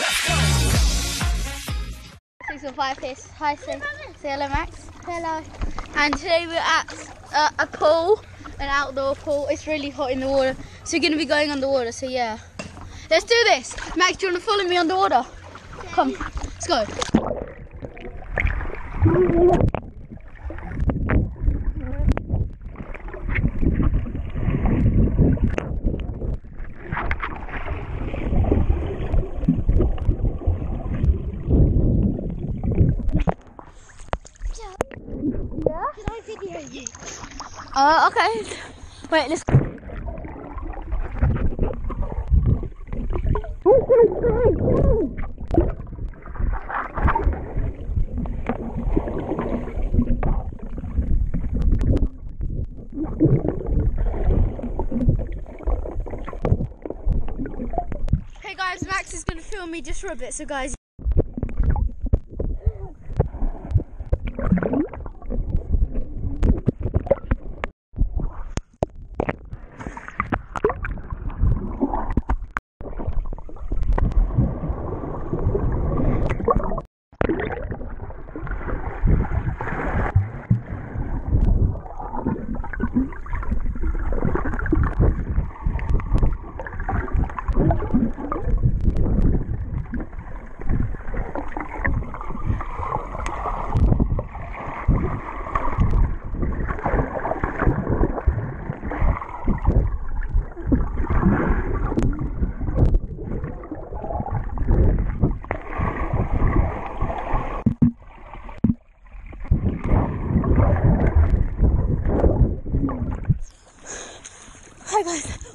Let's go. Six five. Hi, say, say hello, Max. Hello. And today we're at uh, a pool, an outdoor pool. It's really hot in the water, so we're going to be going underwater. water. So yeah, let's do this. Max, do you want to follow me underwater? water? Okay. Come, let's go. Can I video you? Uh, okay. Wait, let's. Hey guys, Max is gonna film me just for a bit, so guys. Guys.